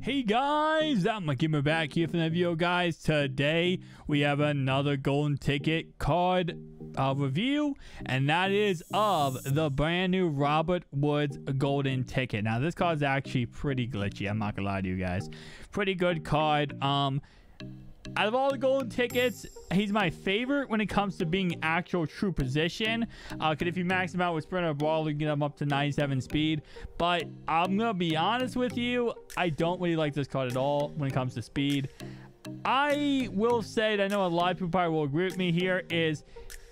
Hey guys, I'm Gamer back here from the video guys. Today we have another golden ticket card uh, review and that is of the brand new Robert Woods golden ticket. Now this card is actually pretty glitchy. I'm not gonna lie to you guys. Pretty good card. Um, out of all the golden tickets, he's my favorite when it comes to being actual true position. Because uh, if you max him out with Sprinter Ball, you can get him up to 97 speed. But I'm going to be honest with you, I don't really like this card at all when it comes to speed. I will say that I know a lot of people probably will agree with me here is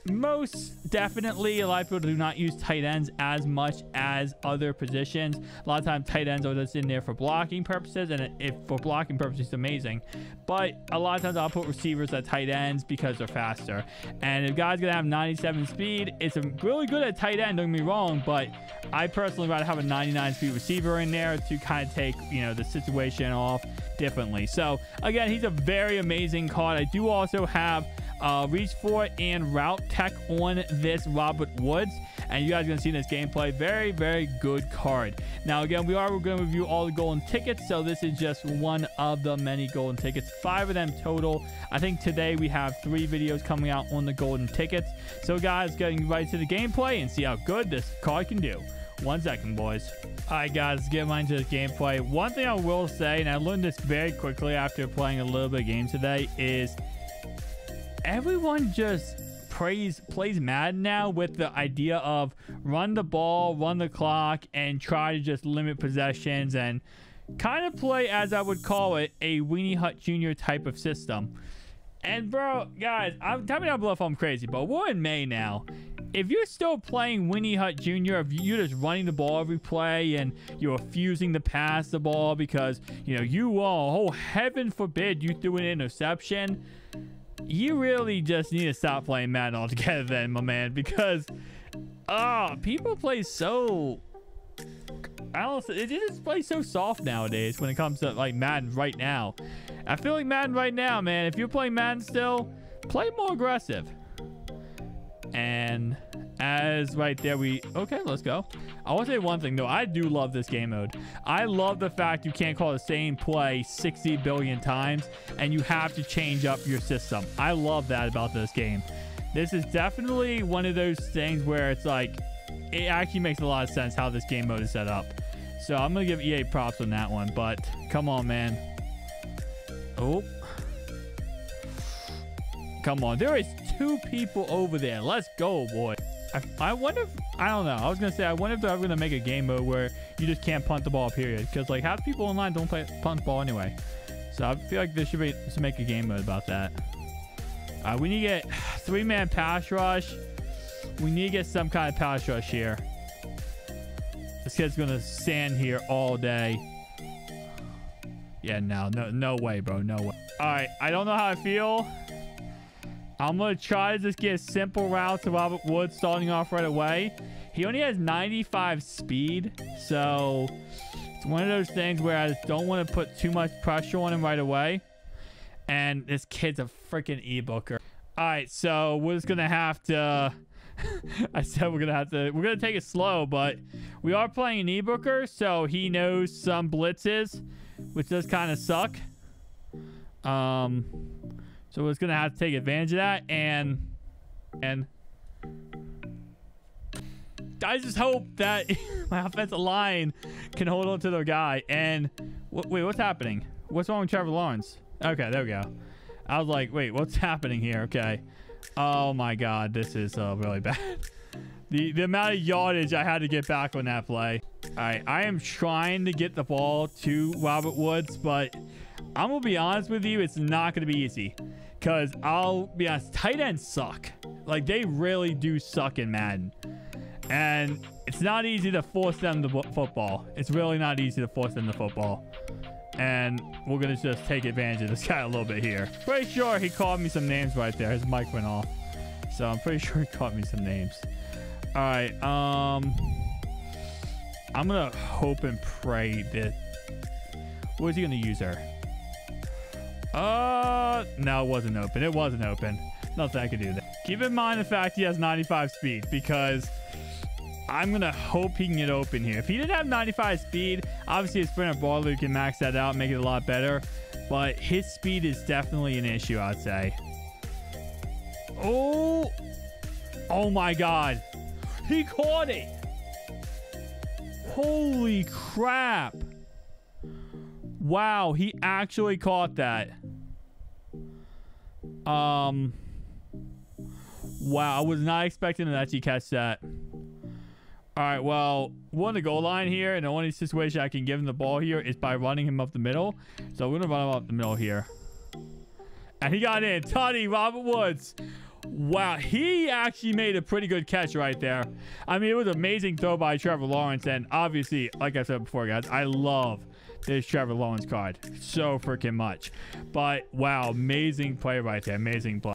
most definitely a lot of people do not use tight ends as much as other positions. A lot of times tight ends are just in there for blocking purposes and if for blocking purposes it's amazing. But a lot of times i'll put receivers at tight ends because they're faster. And if guys gonna have 97 speed it's really good at tight end don't get me wrong but i personally rather have a 99 speed receiver in there to kind of take you know the situation off differently. So again he's a very amazing card. I do also have uh, reach for and route tech on this Robert Woods. And you guys are going to see this gameplay. Very, very good card. Now, again, we are going to review all the golden tickets. So this is just one of the many golden tickets. Five of them total. I think today we have three videos coming out on the golden tickets. So guys, getting right to the gameplay and see how good this card can do. One second, boys. All right, guys, get right into this gameplay. One thing I will say, and I learned this very quickly after playing a little bit of game today, is everyone just plays plays Madden now with the idea of run the ball, run the clock, and try to just limit possessions and kind of play as I would call it a Weenie Hut Jr. type of system. And bro, guys, I'm tell me down below if I'm crazy, but we're in May now. If you're still playing Weenie Hut Jr., if you're just running the ball every play and you're refusing to pass the ball because, you know, you, oh, oh heaven forbid you threw an interception, you really just need to stop playing Madden altogether then, my man, because oh, people play so I don't it just plays so soft nowadays when it comes to like Madden right now. I feel like Madden right now, man, if you're playing Madden still, play more aggressive. And as right there we okay let's go. I want to say one thing though. I do love this game mode. I love the fact you can't call the same play 60 billion times and you have to change up your system. I love that about this game. This is definitely one of those things where it's like it actually makes a lot of sense how this game mode is set up. So i'm gonna give ea props on that one but come on man. Oh come on there is two people over there let's go boy I, I wonder if, I don't know. I was going to say, I wonder if they're ever going to make a game mode where you just can't punt the ball, period. Because, like, half people online don't play punt ball anyway. So I feel like they should, be, should make a game mode about that. Uh, we need to get three-man pass rush. We need to get some kind of pass rush here. This kid's going to stand here all day. Yeah, no, no, no way, bro. No way. All right. I don't know how I feel. I'm going to try to just get a simple route to Robert Woods starting off right away. He only has 95 speed, so it's one of those things where I don't want to put too much pressure on him right away. And this kid's a freaking e-booker. All right, so we're just going to have to... I said we're going to have to... We're going to take it slow, but we are playing an e-booker, so he knows some blitzes, which does kind of suck. Um... So it's gonna have to take advantage of that and and I just hope that my offensive line can hold on to their guy. And wait, what's happening? What's wrong with Trevor Lawrence? Okay, there we go. I was like, wait, what's happening here? Okay. Oh my God, this is uh, really bad. The, the amount of yardage I had to get back on that play. All right, I am trying to get the ball to Robert Woods, but I'm going to be honest with you, it's not going to be easy. Because I'll be honest, tight ends suck. Like, they really do suck in Madden. And it's not easy to force them to football. It's really not easy to force them to football. And we're going to just take advantage of this guy a little bit here. Pretty sure he called me some names right there. His mic went off. So I'm pretty sure he called me some names. All right. Um, I'm going to hope and pray that... What is he going to use there? Uh, no, it wasn't open. It wasn't open. Nothing I could do there. Keep in mind the fact he has 95 speed because I'm going to hope he can get open here. If he didn't have 95 speed, obviously his sprinter baller can max that out, make it a lot better. But his speed is definitely an issue, I'd say. Oh, oh my God. He caught it. Holy crap. Wow, he actually caught that. Um, wow, I was not expecting to actually catch that. All right, well, we're on the goal line here, and the only situation I can give him the ball here is by running him up the middle. So we're going to run him up the middle here. And he got in. Tony Robert Woods. Wow, he actually made a pretty good catch right there. I mean, it was amazing throw by Trevor Lawrence. And obviously, like I said before, guys, I love this Trevor Lawrence card so freaking much. But wow, amazing play right there. Amazing play.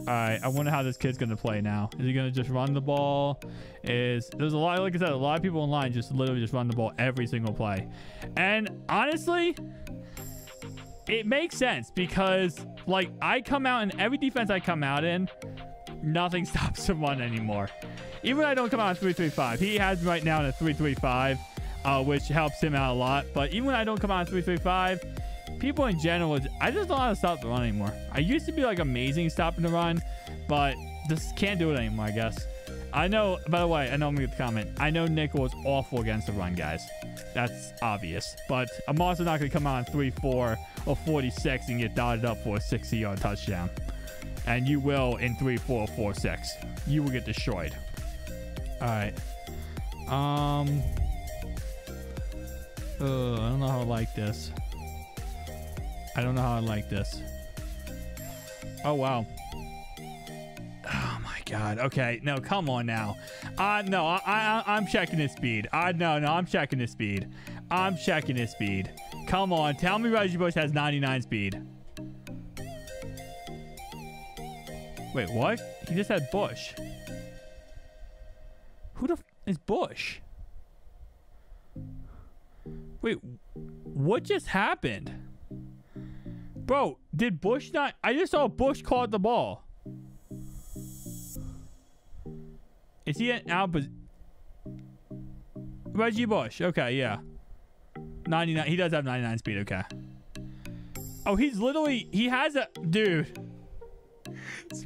All right, I wonder how this kid's gonna play now. Is he gonna just run the ball? Is there's a lot, like I said, a lot of people online just literally just run the ball every single play, and honestly, it makes sense because like I come out in every defense I come out in, nothing stops run anymore. Even when I don't come out in 335, he has right now in a 335, uh, which helps him out a lot. But even when I don't come out in 335, people in general, I just don't how to stop the run anymore. I used to be like amazing stopping the run, but just can't do it anymore, I guess. I know, by the way, I know I'm going to comment. I know Nick was awful against the run, guys. That's obvious. But I'm also not going to come out in 3 4 or 46 and get dotted up for a 60 yard touchdown. And you will in 3 4 4 6. You will get destroyed. All right. Um. Uh, I don't know how I like this. I don't know how I like this. Oh, wow. God. Okay. No, come on now. Uh, no, I, I, I'm checking his speed. Uh, no, no, I'm checking his speed. I'm checking his speed. Come on. Tell me Reggie Bush has 99 speed. Wait, what? He just had Bush. Who the is Bush? Wait, what just happened? Bro, did Bush not? I just saw Bush caught the ball. Is he an out? Reggie Bush. Okay, yeah. 99. He does have 99 speed. Okay. Oh, he's literally. He has a. Dude.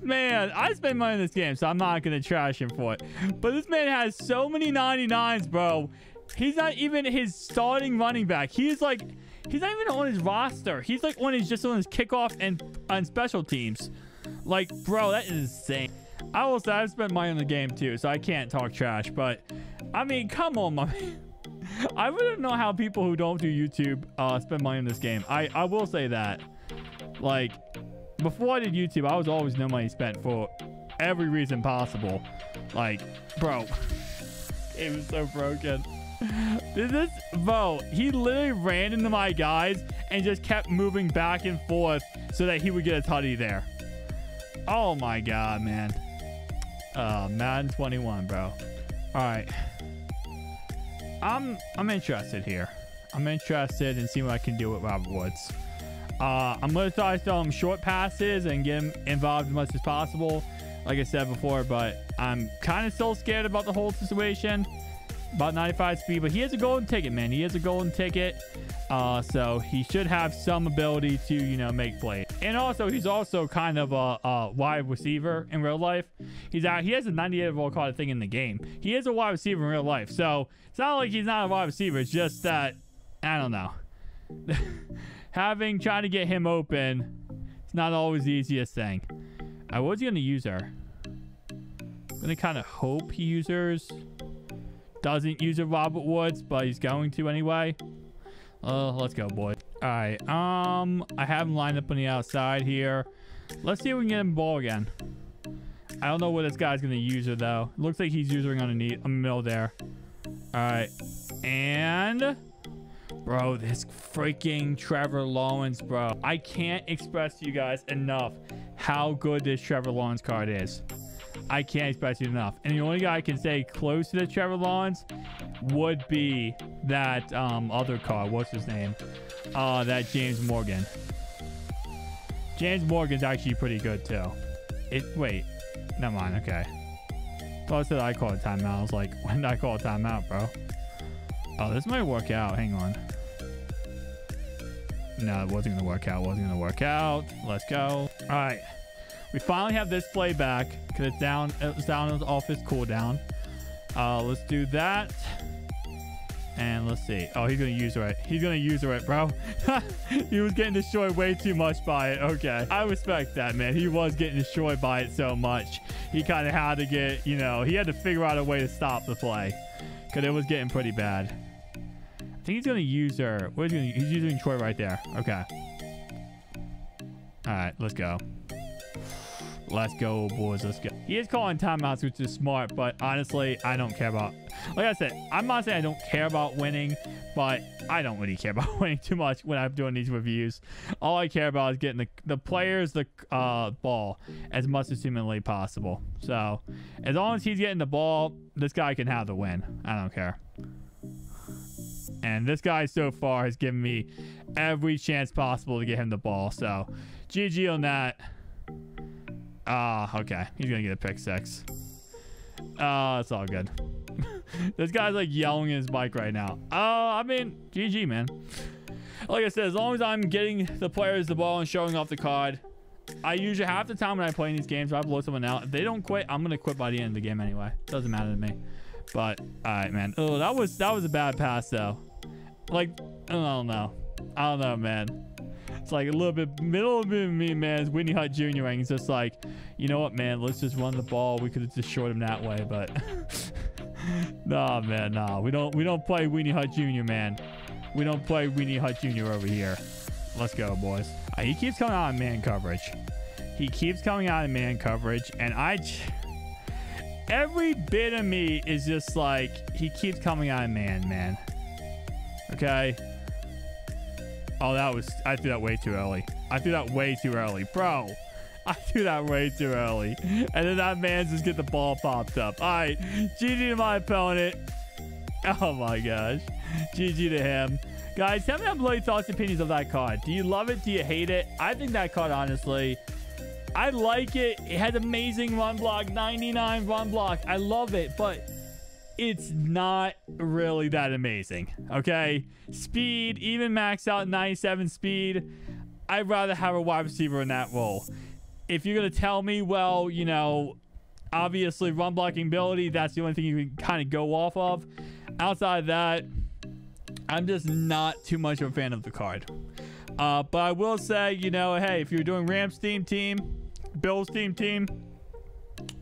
Man, I spend money in this game, so I'm not going to trash him for it. But this man has so many 99s, bro. He's not even his starting running back. He's like He's not even on his roster. He's like on his just on his kickoff and on special teams. Like, bro, that is insane. I will say I've spent money on the game too, so I can't talk trash. But I mean, come on, my. I wouldn't know how people who don't do YouTube uh, spend money on this game. I I will say that. Like, before I did YouTube, I was always no money spent for every reason possible. Like, bro, it was so broken. Did this bro, he literally ran into my guys and just kept moving back and forth so that he would get a tutty there. Oh my god, man. Uh, Madden 21, bro. All right. I'm I'm interested here. I'm interested in seeing what I can do with Robert Woods. Uh, I'm going to try to throw him short passes and get him involved as much as possible, like I said before, but I'm kind of still scared about the whole situation about 95 speed, but he has a golden ticket, man. He has a golden ticket. Uh, so he should have some ability to, you know, make plays. And also, he's also kind of a, a wide receiver in real life. He's out. He has a 98 overall card thing in the game. He is a wide receiver in real life. So it's not like he's not a wide receiver. It's just that I don't know. Having trying to get him open, it's not always the easiest thing. I was gonna use her. I'm gonna kind of hope he uses doesn't use a Robert Woods, but he's going to anyway. Uh, let's go, boy. All right. Um, I have him lined up on the outside here. Let's see if we can get him ball again. I don't know what this guy's going to use her, though. Looks like he's using underneath a mill there. All right. And... Bro, this freaking Trevor Lawrence, bro. I can't express to you guys enough how good this Trevor Lawrence card is. I can't express it enough. And the only guy I can say close to the Trevor Lawrence would be that um, other car. What's his name? Uh, that James Morgan. James Morgan's actually pretty good too. It wait, never mind. Okay. So I said I call a timeout. I was like, when did I call a timeout, bro? Oh, this might work out. Hang on. No, it wasn't to work out. Wasn't to work out. Let's go. All right. We finally have this play back it's down. It's down off its cooldown. Uh, let's do that. And let's see. Oh, he's to use it. He's to use it bro. he was getting destroyed way too much by it. Okay. I respect that, man. He was getting destroyed by it so much. He kind of had to get, you know, he had to figure out a way to stop the play. Because it was getting pretty bad. I think he's to use her. What is he He's using Troy right there. Okay. All right, let's go. Let's go, boys. Let's go. He is calling timeouts, which is smart, but honestly, I don't care about... Like I said, I'm not saying I don't care about winning, but I don't really care about winning too much when I'm doing these reviews. All I care about is getting the, the players the uh, ball as much as humanly possible. So, as long as he's getting the ball, this guy can have the win. I don't care. And this guy so far has given me every chance possible to get him the ball. So, GG on that. Ah, uh, okay. He's gonna get a pick six. Uh, it's all good. this guy's like yelling in his bike right now. Uh, I mean, GG, man. Like I said, as long as I'm getting the players the ball and showing off the card, I usually half the time when I play in these games, I blow someone out. If they don't quit, I'm gonna quit by the end of the game anyway. Doesn't matter to me. But all right, man. Oh, that was that was a bad pass though. Like, I don't know. I don't know, man. It's like a little bit middle of me, man. It's Weenie Hut Jr. and he's just like, you know what, man? Let's just run the ball. We could have just short him that way, but nah, man, nah. We don't we don't play Weenie Hut Jr. Man. We don't play Weenie Hut Jr. over here. Let's go, boys. Uh, he keeps coming out in man coverage. He keeps coming out in man coverage, and I. Every bit of me is just like he keeps coming out in man, man. Okay. Oh, that was... I threw that way too early. I threw that way too early. Bro, I threw that way too early. And then that man just get the ball popped up. All right. GG to my opponent. Oh, my gosh. GG to him. Guys, tell me down below your thoughts and opinions of that card. Do you love it? Do you hate it? I think that card, honestly... I like it. It has amazing run block. 99 run block. I love it. But it's not really that amazing. Okay. Speed, even max out 97 speed. I'd rather have a wide receiver in that role. If you're going to tell me, well, you know, obviously run blocking ability, that's the only thing you can kind of go off of. Outside of that, I'm just not too much of a fan of the card. Uh, but I will say, you know, hey, if you're doing Rams team team, Bills team team,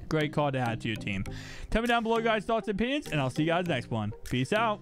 Great call to add to your team. Tell me down below, guys, thoughts and opinions, and I'll see you guys next one. Peace out.